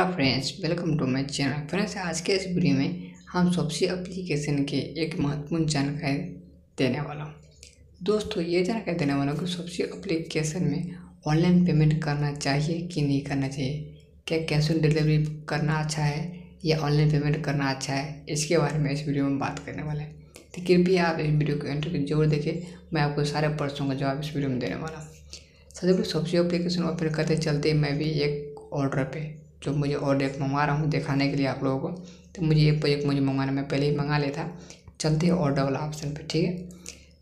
Friends welcome to my channel friends आज के इस वीडियो में हम सबसे एप्लीकेशन के एक महत्वपूर्ण जानकारी देने वाला हूँ। दोस्तों, ये जानकारी देने वाला हूँ कि सबसे एप्लीकेशन में ऑनलाइन पेमेंट करना चाहिए कि नहीं करना चाहिए। क्या कैश ऑन डिलीवरी करना अच्छा है या ऑनलाइन पेमेंट करना अच्छा है, इसके बारे में इस वीडियो में बात करने वाले हैं। तो कृपया आप इस वीडियो को एंटर ज़रूर देखें। मैं आपको सारे प्रश्नों का जवाब इस वीडियो में देने वाला हूँ। सबसे पहले सबसे एप्लीकेशन ओपन करते चलते मैं भी एक ऑर्डर पे जो मुझे ऑर्डर एक मंगवा रहा हूँ दिखाने के लिए आप लोगों को तो मुझे ये प्रोजेक्ट मुझे मंगवाना मैं पहले ही मंगा लेता। चलते हैं ऑर्डर वाला ऑप्शन पे, ठीक है?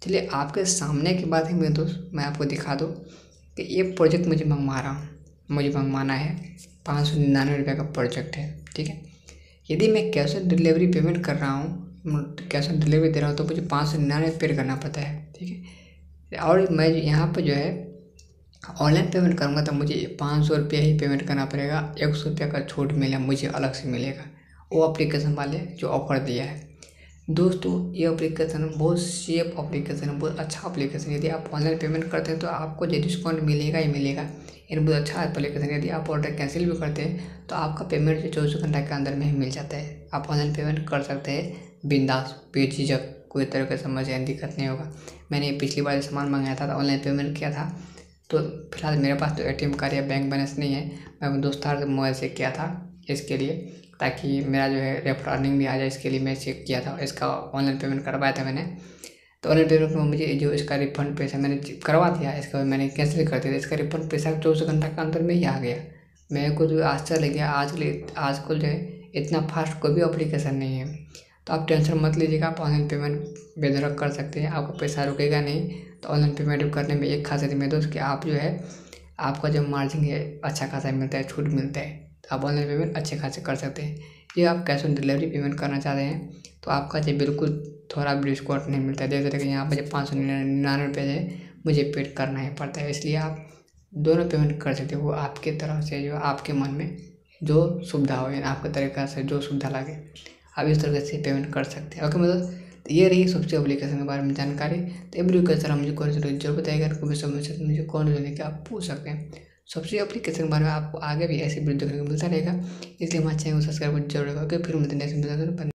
चलिए आपके सामने की बात है मेरे दोस्त, मैं आपको दिखा दूँ कि ये प्रोजेक्ट मुझे मंगवा रहा हूँ। मुझे मंगवाना है पाँच सौ निन्यानवे रुपये का प्रोजेक्ट है, ठीक है? यदि मैं कैश ऑन डिलीवरी पेमेंट कर रहा हूँ कैश ऑन डिलीवरी दे रहा हूँ तो मुझे पाँच सौ निन्यानवे पे करना पड़ता है, ठीक है? और मैं यहाँ पर जो है ऑनलाइन पेमेंट करूँगा तो मुझे पाँच सौ रुपया ही पेमेंट करना पड़ेगा, एक सौ रुपया का छूट मिला, मुझे अलग से मिलेगा। वो अप्लीकेशन वाले जो ऑफ़र दिया है। दोस्तों, ये अप्लीकेशन बहुत सेफ़ अप्लीकेशन है बहुत अच्छा अप्लीकेशन यदि आप ऑनलाइन पेमेंट करते हैं तो आपको जो डिस्काउंट मिलेगा ही मिलेगा। ये बहुत अच्छा अप्लीकेशन यदि आप ऑर्डर कैंसिल भी करते हैं तो आपका पेमेंट जो चौबीस घंटा के अंदर में ही मिल जाता है। आप ऑनलाइन पेमेंट कर सकते हैं। बिंदास, बेझिझक, कोई तरह का समस्या, दिक्कत नहीं होगा। मैंने पिछली बार सामान मंगाया था तो ऑनलाइन पेमेंट किया था। तो फ़िलहाल मेरे पास तो ए टी कार्ड या बैंक बैलेंस नहीं है। मैं अपने दोस्तार मोबाइल से किया था इसके लिए, ताकि मेरा जो है रेफर अर्निंग भी आ जाए इसके लिए मैं चेक किया था इसका ऑनलाइन पेमेंट करवाया था मैंने। तो ऑनलाइन पेमेंट में मुझे जो इसका रिफंड पैसा मैंने करवा दिया, इसके बाद मैंने कैंसिल कर दिया। इसका रिफंड पैसा चौबीस घंटा के अंदर में ही आ गया। मेरे को जो आश्चर्य लग गया, आज आज कल जो है इतना फास्ट कोई भी अप्लीकेशन नहीं है। तो आप टेंशन मत लीजिएगा, आप ऑनलाइन पेमेंट बेधड़क कर सकते हैं। आपका पैसा रुकेगा नहीं तो ऑनलाइन पेमेंट करने में एक खासियत मेरे दोस्त कि आप जो है, आपका जो मार्जिन है अच्छा खासा मिलता है, छूट मिलता है। तो आप ऑनलाइन पेमेंट अच्छे खासे कर सकते हैं। ये आप कैश ऑन डिलीवरी पेमेंट करना चाहते हैं तो आपका जो बिल्कुल थोड़ा भी डिस्काउंट नहीं मिलता है। देख सकते यहाँ पर जो पाँच सौ निन्यानवे रुपये है, मुझे पेड करना ही पड़ता है। इसलिए आप दोनों पेमेंट कर सकते हो, वो आपके तरफ़ से जो आपके मन में जो सुविधा हो या आपके तरीका से जो सुविधा लगे। आप इस तरीके से पेमेंट कर सकते हैं। ओके मतलब तो ये रही सबसे एप्लीकेशन के बारे में जानकारी। तो कैसे मुझे कौन सी ज़रूर बताएगा कोई भी समस्या तो मुझे कौन जो के आप पूछ सकते हैं। सबसे एप्लीकेशन के बारे में आपको आगे भी ऐसी वीडियो देखने को मिलता रहेगा। इसलिए हमारे चैनल को सब्सक्राइब ज़रूर ओके फिर मिलते हैं नेक्स्ट